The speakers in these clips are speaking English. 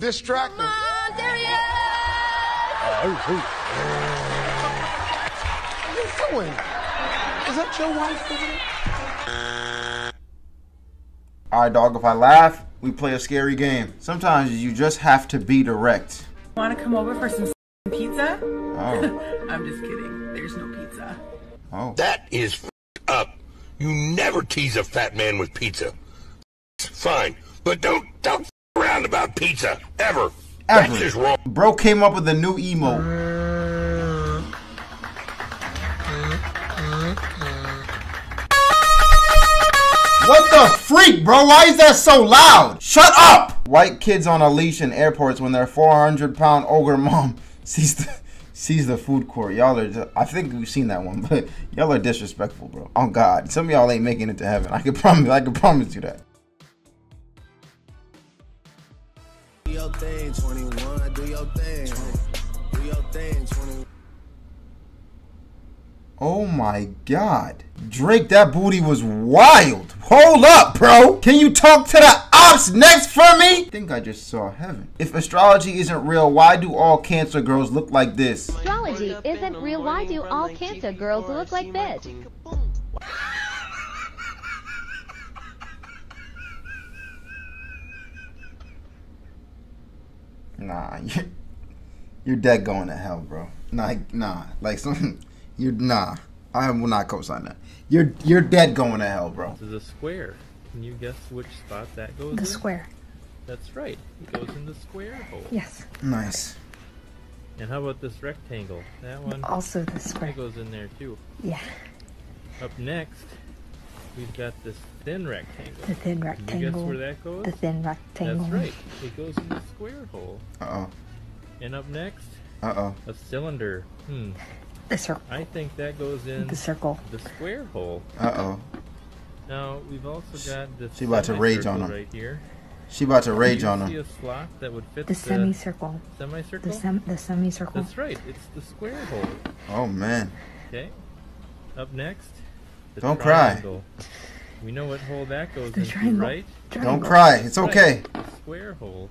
Distract him. Ah, there he is! What are you doing? Is that your wife over there? Alright, dog, if I laugh, we play a scary game. Sometimes you just have to be direct. Want to come over for some pizza? Oh. I'm just kidding. There's no pizza. Oh. That is up. You never tease a fat man with pizza. Fine, but don't don't f- around about pizza ever. That's just wrong. Bro came up with a new emo. What the freak, bro? Why is that so loud? Shut up! White kids on a leash in airports when their 400 pound ogre mom sees the, sees the food court. Y'all are, I think we've seen that one, but y'all are disrespectful, bro. Oh God, some of y'all ain't making it to heaven. I can promise, I can promise you that. Your thing, 21. Do your thing. Do your thing, 21. Oh my god. Drake, that booty was wild. Hold up, bro. Can you talk to the ops next for me? I think I just saw heaven. If astrology isn't real, why do all cancer girls look like this? Astrology isn't real. Why do all cancer girls look like this? Nah, you're, you're dead going to hell, bro. Nah, nah. Like some, you're nah. I will not co-sign that. You're you're dead going to hell, bro. This is a square. Can you guess which spot that goes The in? square. That's right. It goes in the square hole. Yes. Nice. And how about this rectangle? That one Also the square. that goes in there too. Yeah. Up next, we've got this thin rectangle. The thin Can you rectangle. guess where that goes? The thin rectangle. That's right. It goes in the square hole. Uh oh. And up next, Uh oh. a cylinder. Hmm. The circle. I think that goes in The circle. the square hole. Uh oh. Now we've also got this. She about to rage on semicircle him. right here. She about to rage Do you on see him. a slot that would fit The semicircle. semicircle? The sem the semicircle. That's right. It's the square hole. Oh man. Okay. Up next, the Don't cry. We know what hole that goes The into, triangle. right? Don't cry. It's okay. the square hole.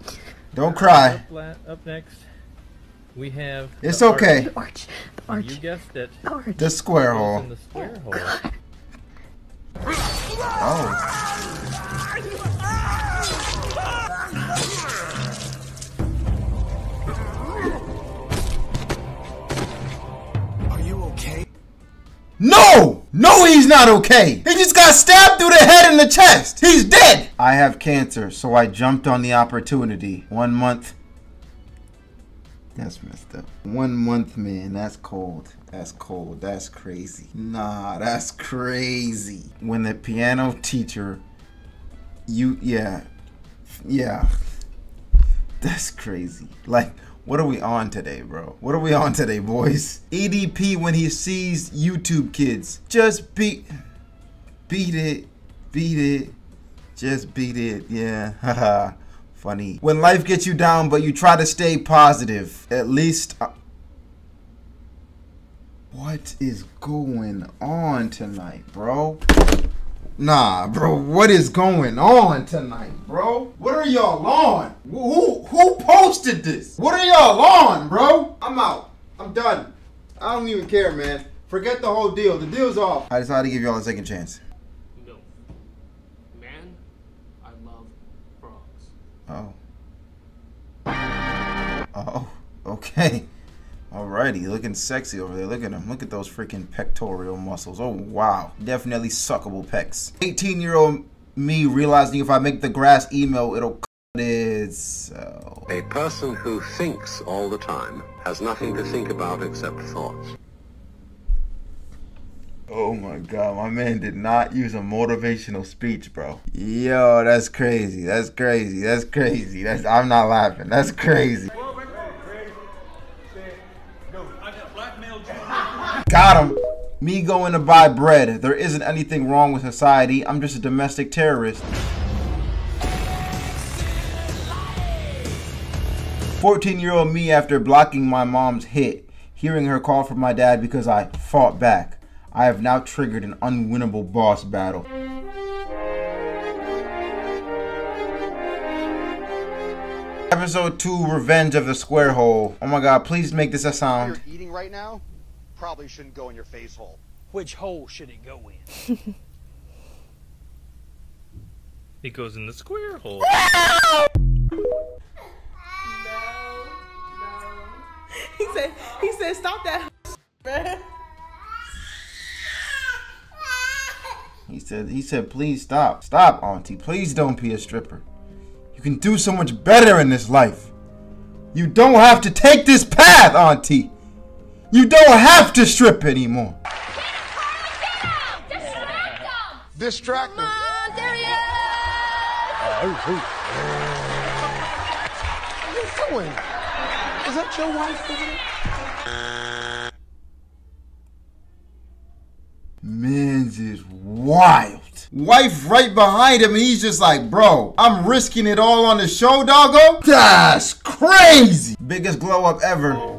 Don't cry. Up, la- up next, we have. It's the okay. The arch. The arch. arch. You guessed it. The arch. The square hole. the square hole. Oh. No! He's not okay! He just got stabbed through the head and the chest! He's dead! I have cancer, so I jumped on the opportunity. One month. That's messed up. One month, man. That's cold. That's cold. That's crazy. Nah, that's crazy. When the piano teacher. You. Yeah. Yeah. That's crazy. Like, what are we on today, bro? What are we on today, boys? EDP when he sees YouTube kids. Just beat beat it. Beat it. Just beat it. Yeah. Haha. Funny. When life gets you down but you try to stay positive. At least uh, What is going on tonight, bro? Nah, bro, what is going on tonight, bro? What are y'all on? Who who posted this? What are y'all on, bro? I'm out. I'm done. I don't even care, man. Forget the whole deal. The deal's off. I decided to give y'all a second chance. No. Man, I love frogs. Oh. Oh, okay. Alrighty, looking sexy over there. Look at him. Look at those freaking pectoral muscles. Oh, wow. Definitely suckable pecs. 18 year old me realizing if I make the grass email, it'll cut it. So. A person who thinks all the time has nothing to think about except thoughts. Oh my god, my man did not use a motivational speech, bro. Yo, that's crazy. That's crazy. That's crazy. That's I'm not laughing. That's crazy. Got him. Me going to buy bread. There isn't anything wrong with society. I'm just a domestic terrorist. 14 year old me after blocking my mom's hit, hearing her call for my dad because I fought back. I have now triggered an unwinnable boss battle. Episode 2 Revenge of the Square Hole. Oh my god, please make this a sound. You're eating right now probably shouldn't go in your face hole. Which hole should it go in? It goes in the square hole. No. He said, he said, stop that, bruh. He said, he said, please stop. Stop, auntie. Please don't be a stripper. You can do so much better in this life. You don't have to take this path, auntie. You don't have to strip anymore. Distract him. What are you doing? Is that your wife over there? Man's is wild. Wife right behind him, and he's just like, bro, I'm risking it all on the show, doggo? That's crazy. Biggest glow up ever.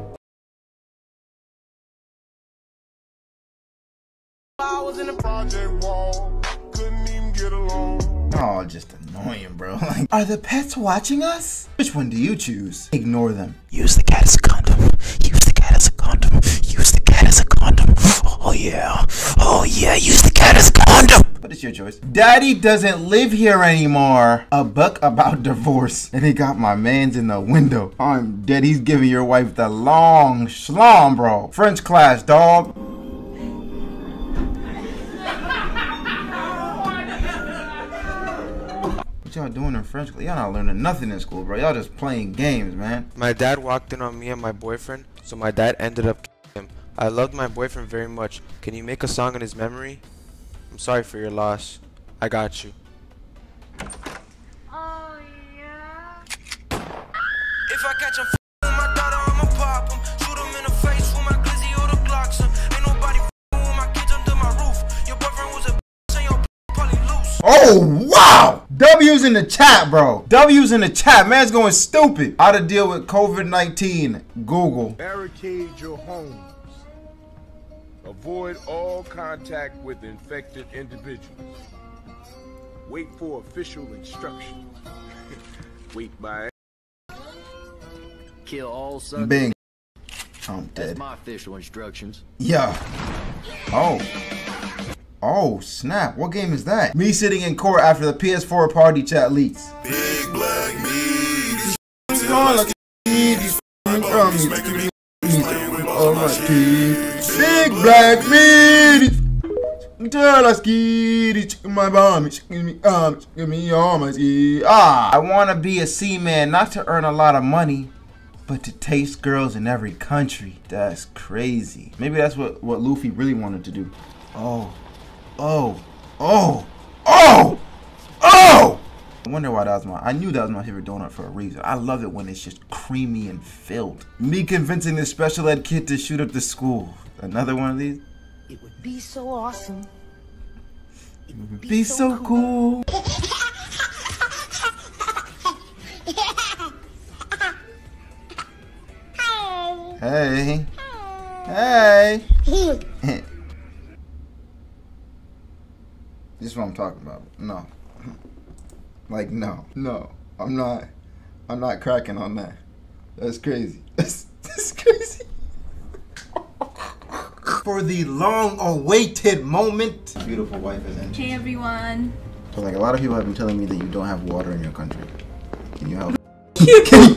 Oh, just annoying, bro. Like, are the pets watching us? Which one do you choose? Ignore them. Use the cat as a condom. Use the cat as a condom. Use the cat as a condom. Oh yeah. Oh yeah. Use the cat as a condom. But it's your choice. Daddy doesn't live here anymore. A book about divorce. And he got my man's in the window. I'm dead. He's giving your wife the long schlong, bro. French class, dog. Doing in French? Y'all not learning nothing in school, bro. Y'all just playing games, man. My dad walked in on me and my boyfriend, so my dad ended up him. I loved my boyfriend very much. Can you make a song in his memory? I'm sorry for your loss. I got you. W's in the chat, bro. W's in the chat. Man's going stupid. How to deal with COVID 19. Google. Barricade your homes. Avoid all contact with infected individuals. Wait for official instructions. Wait by Kill all suckers. Bing. I'm dead. That's dead. my official instructions. Yeah. Oh. Oh, snap. What game is that? Me sitting in court after the PS4 party chat leaks. Big black meat. Big black meat. Tell us, kitty, chicken my bomb, chicken me um, chicken me on my ski. Ah, I want to be a seaman, not to earn a lot of money, but to taste girls in every country. That's crazy. Maybe that's what what Luffy really wanted to do. Oh, oh, oh, oh, oh! I wonder why that was my. I knew that was my favorite donut for a reason. I love it when it's just creamy and filled. Me convincing this special ed kid to shoot up the school. Another one of these. It would be so awesome. It would be so cool. Hey. Hey. this is what I'm talking about. No. Like no. No. I'm not I'm not cracking on that. That's crazy. That's, that's crazy. For the long awaited moment. Beautiful wife is in. Hey everyone. So like a lot of people have been telling me that you don't have water in your country. Can you help? can you,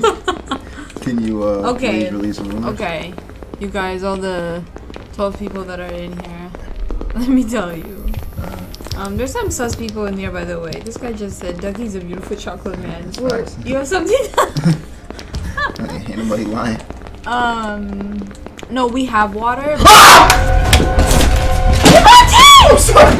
can you uh Okay. please release some rumors? Okay. You guys, all the 12 people that are in here, let me tell you. Um, there's some sus people in here, by the way. This guy just said Ducky's a beautiful chocolate man. What? You have something? Ain't nobody lying. um, no, we have water. I'm sorry.